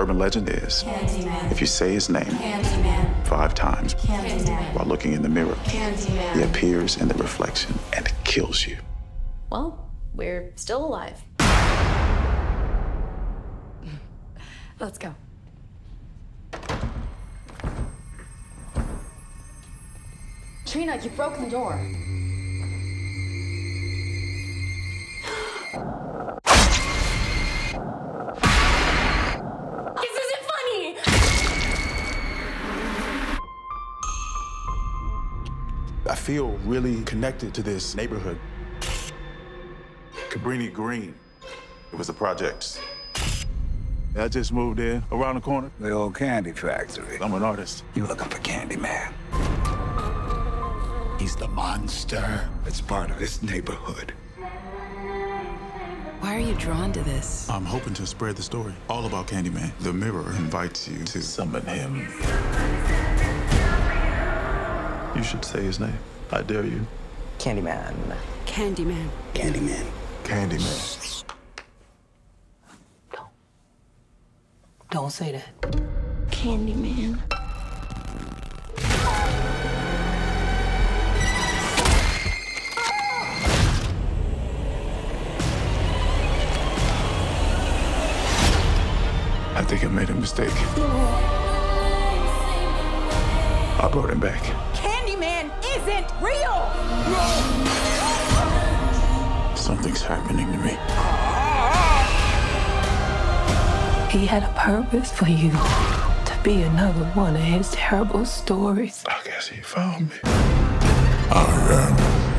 urban legend is Candyman. if you say his name Candyman. five times Candyman. while looking in the mirror, he appears in the reflection and kills you. Well, we're still alive. Let's go. Trina, you broke the door. I feel really connected to this neighborhood. Cabrini Green. It was the projects. I just moved in around the corner. The old candy factory. I'm an artist. You looking for Candyman? He's the monster that's part of this neighborhood. Why are you drawn to this? I'm hoping to spread the story all about Candyman. The mirror invites you to summon him. You should say his name. I dare you. Candyman. Candyman. Candyman. Candyman. Don't Don't say that. Candyman. I think I made a mistake. I brought him back. Candyman isn't real! Something's happening to me. He had a purpose for you to be another one of his terrible stories. I guess he found me. I am